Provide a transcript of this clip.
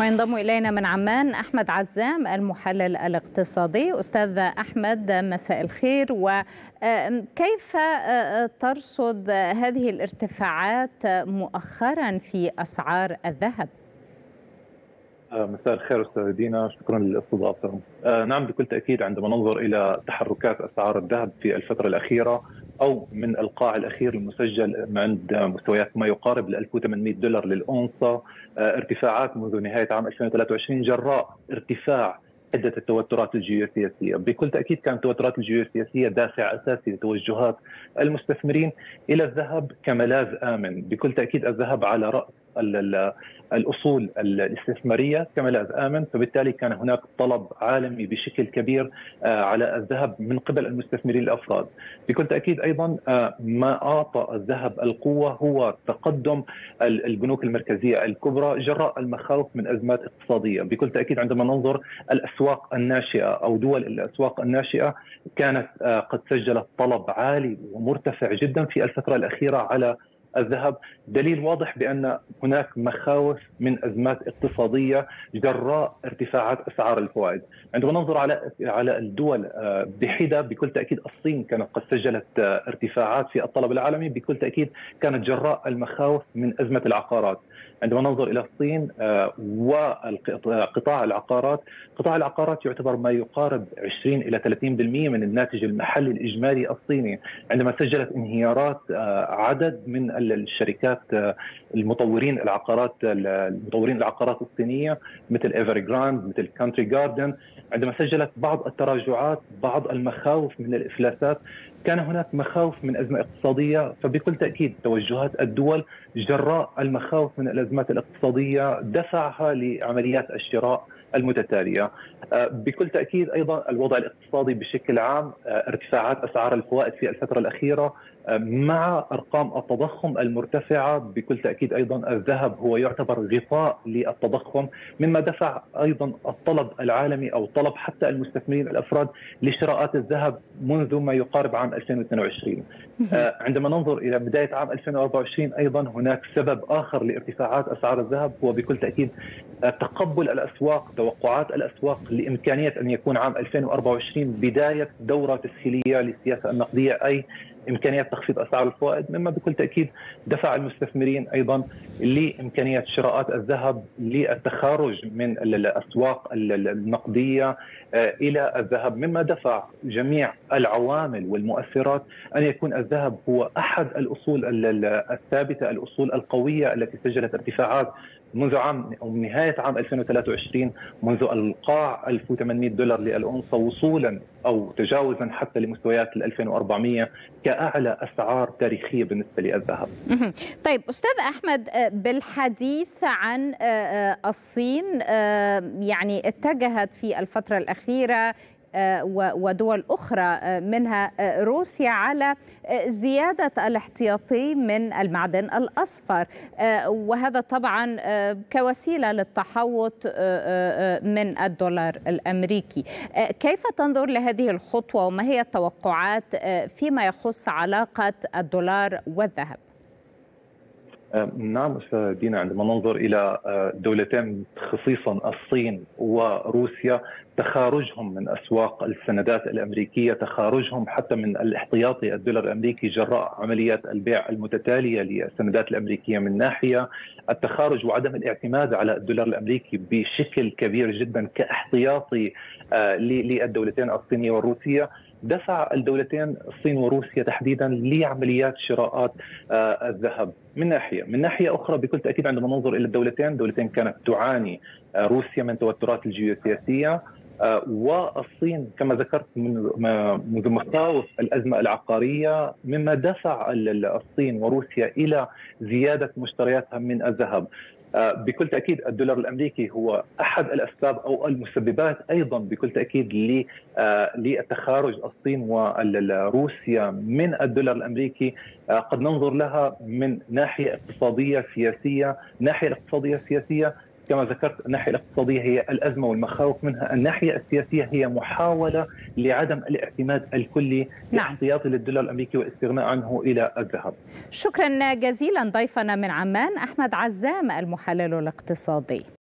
وينضم إلينا من عمان أحمد عزام المحلل الاقتصادي أستاذ أحمد مساء الخير وكيف ترصد هذه الارتفاعات مؤخرا في أسعار الذهب؟ مساء الخير أستاذ دينا شكرا للاستضافة. نعم بكل تأكيد عندما ننظر إلى تحركات أسعار الذهب في الفترة الأخيرة أو من القاع الأخير المسجل عند مستويات ما يقارب ال 1800 دولار للاونصه ارتفاعات منذ نهاية عام 2023 جراء ارتفاع عدة التوترات الجيوسياسية. بكل تأكيد كانت التوترات الجيوسياسية دافع أساسي لتوجهات المستثمرين إلى الذهب كملاذ آمن. بكل تأكيد الذهب على رأس الأصول الاستثمارية كملاذ آمن فبالتالي كان هناك طلب عالمي بشكل كبير على الذهب من قبل المستثمرين الأفراد. بكل تأكيد أيضا ما أعطى الذهب القوة هو تقدم البنوك المركزية الكبرى جراء المخاوف من أزمات اقتصادية. بكل تأكيد عندما ننظر الأسواق الناشئة أو دول الأسواق الناشئة كانت قد سجلت طلب عالي ومرتفع جدا في الفترة الأخيرة على الذهب. دليل واضح بأن هناك مخاوف من أزمات اقتصادية جراء ارتفاعات أسعار الفوائد، عندما ننظر على على الدول بحدة بكل تأكيد الصين كانت قد سجلت ارتفاعات في الطلب العالمي. بكل تأكيد كانت جراء المخاوف من أزمة العقارات، عندما ننظر إلى الصين وقطاع العقارات، قطاع العقارات يعتبر ما يقارب 20 إلى 30% من الناتج المحلي الإجمالي الصيني، عندما سجلت انهيارات عدد من الشركات المطورين العقارات المطورين العقارات الصينية مثل Evergrande مثل Country Garden عندما سجلت بعض التراجعات بعض المخاوف من الإفلاسات كان هناك مخاوف من أزمة اقتصادية فبكل تأكيد توجهات الدول جراء المخاوف من الأزمات الاقتصادية دفعها لعمليات الشراء المتتالية. بكل تأكيد أيضا الوضع الاقتصادي بشكل عام ارتفاعات أسعار الفوائد في الفترة الأخيرة مع أرقام التضخم المرتفعة بكل تأكيد أيضا الذهب هو يعتبر غطاء للتضخم مما دفع أيضا الطلب العالمي أو طلب حتى المستثمرين الأفراد لشراءات الذهب منذ ما يقارب عام 2022 عندما ننظر إلى بداية عام 2024 أيضا هناك سبب آخر لارتفاعات أسعار الذهب هو بكل تأكيد تقبل الأسواق توقعات الأسواق لإمكانية أن يكون عام 2024 بداية دورة تسهيلية للسياسة النقدية أي امكانيه تخفيض أسعار الفوائد مما بكل تأكيد دفع المستثمرين أيضا لامكانيه شراءات الذهب للتخارج من الأسواق النقدية إلى الذهب مما دفع جميع العوامل والمؤثرات أن يكون الذهب هو أحد الأصول الثابتة الأصول القوية التي سجلت ارتفاعات منذ عام أو نهاية عام 2023 منذ القاع 1800 دولار للأونصة وصولا أو تجاوزا حتى لمستويات ال 2400 كأعلى أسعار تاريخية بالنسبة للذهب. طيب أستاذ أحمد بالحديث عن الصين يعني اتجهت في الفترة الأخيرة ودول أخرى منها روسيا على زيادة الاحتياطي من المعدن الأصفر وهذا طبعا كوسيلة للتحوط من الدولار الأمريكي كيف تنظر لهذه الخطوة وما هي التوقعات فيما يخص علاقة الدولار والذهب؟ نعم أستاذ دينا عندما ننظر إلى دولتين خصيصا الصين وروسيا تخارجهم من أسواق السندات الأمريكية، تخارجهم حتى من الاحتياطي الدولار الأمريكي جراء عمليات البيع المتتالية للسندات الأمريكية من ناحية، التخارج وعدم الاعتماد على الدولار الأمريكي بشكل كبير جدا كاحتياطي للدولتين الصينية والروسية، دفع الدولتين الصين وروسيا تحديدا لعمليات شراءات الذهب من ناحية، من ناحية أخرى بكل تأكيد عندما ننظر إلى الدولتين، دولتين كانت تعاني روسيا من توترات الجيوسياسية والصين كما ذكرت منذ مخاوف الأزمة العقارية مما دفع الصين وروسيا إلى زيادة مشترياتها من الذهب. بكل تأكيد الدولار الأمريكي هو أحد الأسباب أو المسببات أيضا بكل تأكيد للتخارج الصين وروسيا من الدولار الأمريكي. قد ننظر لها من ناحية اقتصادية سياسية، الناحيه الاقتصاديه السياسيه كما ذكرت الناحية الاقتصادية هي الأزمة والمخاوف منها، الناحية السياسية هي محاولة لعدم الاعتماد الكلي نعم. الاحتياطي للدولار الامريكي والاستغناء عنه إلى الذهب. شكرا جزيلا ضيفنا من عمان أحمد عزام المحلل الاقتصادي.